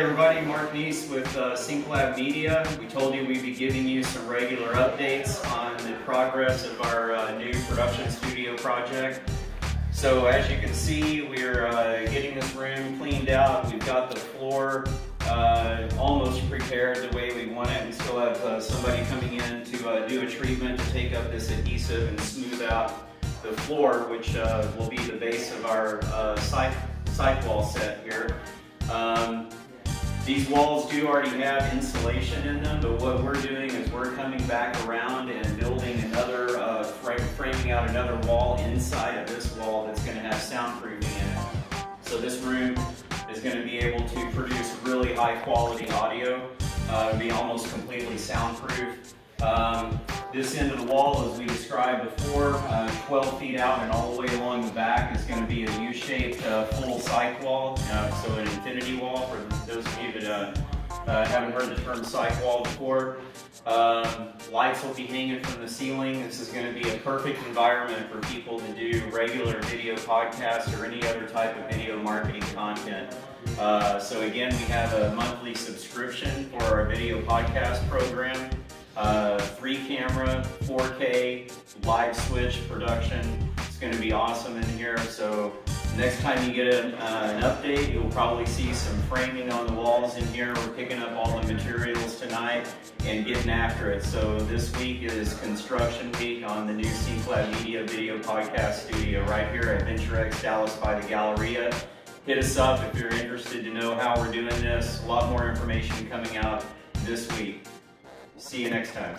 everybody, Mark Neese with uh, SyncLab Media. We told you we'd be giving you some regular updates on the progress of our uh, new production studio project. So as you can see, we're uh, getting this room cleaned out. We've got the floor uh, almost prepared the way we want it. We still have uh, somebody coming in to uh, do a treatment to take up this adhesive and smooth out the floor, which uh, will be the base of our side wall set here. Um, these walls do already have insulation in them, but what we're doing is we're coming back around and building another, uh, framing out another wall inside of this wall that's going to have soundproofing in it. So this room is going to be able to produce really high quality audio, uh, be almost completely soundproof. Um, this end of the wall, as we described before, uh, 12 feet out and all the way along the back is going to be a U-shaped uh, full cyc wall, uh, so an infinity wall for uh, uh, haven't heard the term cyc wall before. Um, lights will be hanging from the ceiling. This is going to be a perfect environment for people to do regular video podcasts or any other type of video marketing content. Uh, so again, we have a monthly subscription for our video podcast program uh, three camera, 4K, live switch production. It's going to be awesome in here. So next time you get a, uh, an update, you'll probably see some framing on the walls in here. We're picking up all the materials tonight and getting after it. So this week is construction week on the new SyncLab Media Video Podcast Studio right here at VentureX Dallas by the Galleria. Hit us up if you're interested to know how we're doing this. A lot more information coming out this week. See you next time.